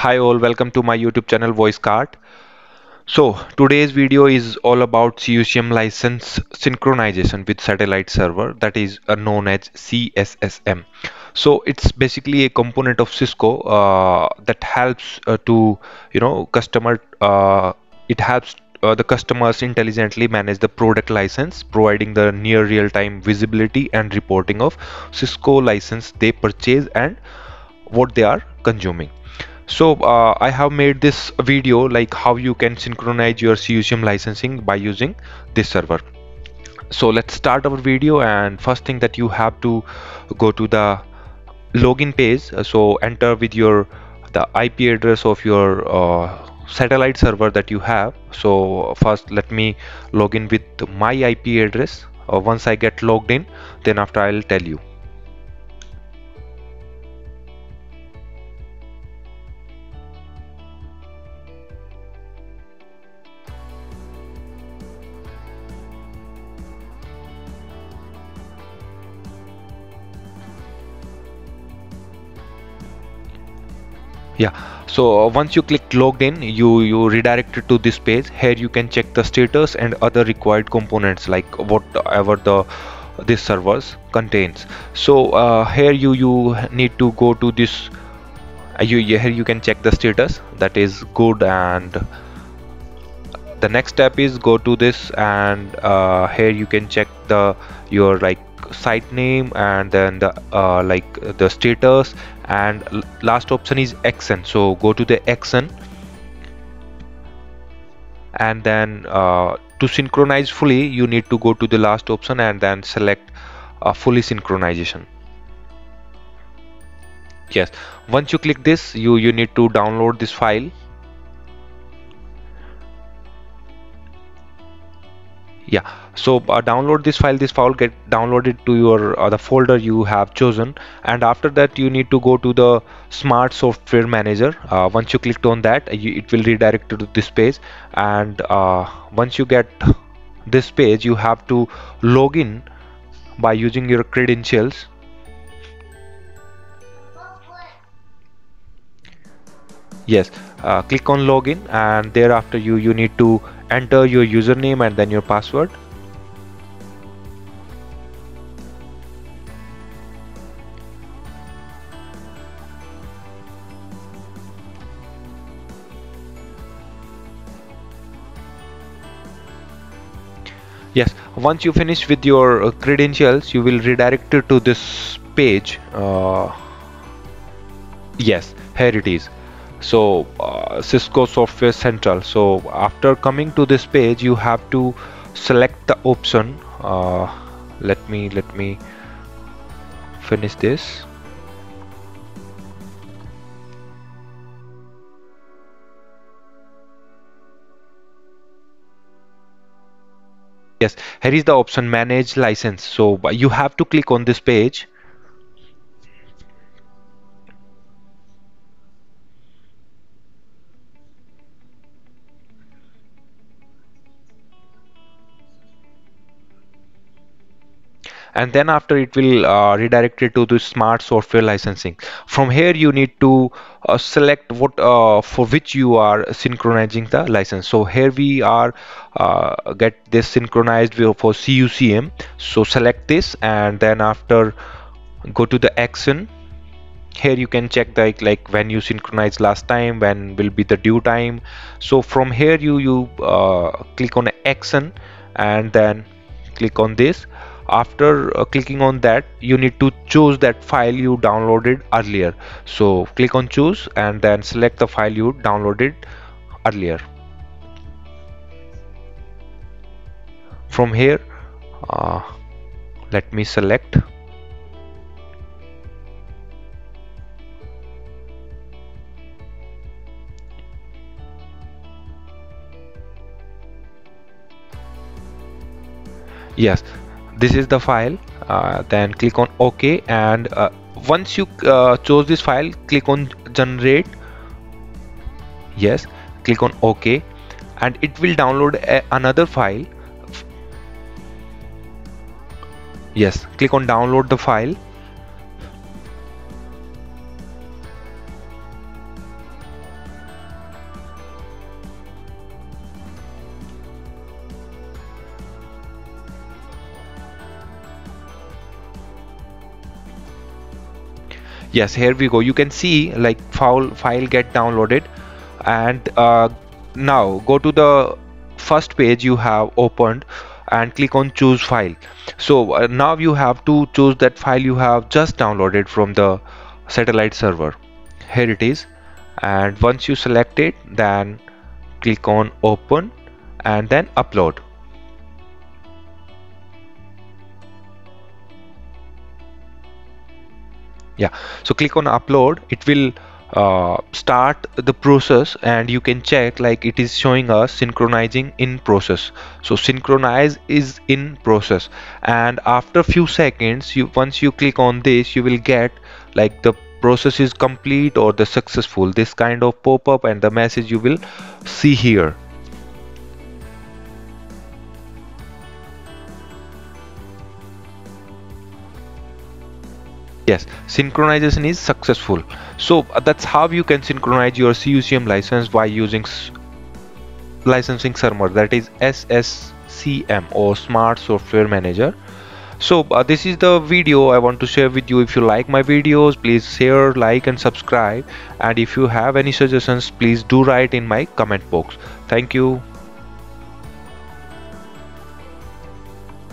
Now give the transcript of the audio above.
Hi all, welcome to my YouTube channel VoiceCart. So today's video is all about CUCM license synchronization with satellite server that is uh, known as CSSM. So it's basically a component of Cisco uh, that helps uh, to you know customer uh, it helps uh, the customers intelligently manage the product license providing the near real-time visibility and reporting of Cisco license they purchase and what they are consuming so uh, I have made this video like how you can synchronize your CUCM licensing by using this server. So let's start our video and first thing that you have to go to the login page. So enter with your the IP address of your uh, satellite server that you have. So first let me log in with my IP address. Uh, once I get logged in then after I'll tell you yeah. So uh, once you click logged in you you redirected to this page. Here you can check the status and other required components like whatever the this servers contains. So uh, here you you need to go to this uh, you here you can check the status. That is good and the next step is go to this and uh, here you can check the your like site name and then the uh, like the status and last option is xn so go to the xn and then uh, to synchronize fully you need to go to the last option and then select uh, fully synchronization. Yes. Once you click this you you need to download this file yeah. So uh, download this file. This file get downloaded to your uh, the folder you have chosen. And after that you need to go to the smart software manager. Uh, once you clicked on that you, it will redirect to this page. And uh, once you get this page you have to log in by using your credentials yes uh, click on login and thereafter you you need to enter your username and then your password. Yes once you finish with your uh, credentials you will redirect to this page. Uh, yes here it is so uh, Cisco Software Central. So after coming to this page you have to select the option. Uh, let me let me finish this. Yes here is the option manage license. So you have to click on this page and then after it will uh, redirect it to the smart software licensing. From here you need to uh, select what uh, for which you are synchronizing the license. So here we are uh, get this synchronized for CUCM so select this and then after go to the action. Here you can check the like when you synchronized last time when will be the due time. So from here you you uh, click on action and then click on this after uh, clicking on that you need to choose that file you downloaded earlier. So click on choose and then select the file you downloaded earlier. From here uh, let me select. Yes this is the file uh, then click on ok and uh, once you uh, chose this file click on generate. Yes click on ok and it will download another file. Yes click on download the file yes here we go. You can see like file file get downloaded. And uh, now go to the first page you have opened and click on choose file. So uh, now you have to choose that file you have just downloaded from the satellite server. Here it is. And once you select it then click on open and then upload yeah. So click on upload. It will uh, start the process and you can check like it is showing us synchronizing in process. So synchronize is in process. And after few seconds you once you click on this you will get like the process is complete or the successful. This kind of pop-up and the message you will see here yes synchronization is successful. So uh, that's how you can synchronize your CUCM license by using licensing server that is SSCM or Smart Software Manager. So uh, this is the video I want to share with you. If you like my videos please share like and subscribe. And if you have any suggestions please do write in my comment box. Thank you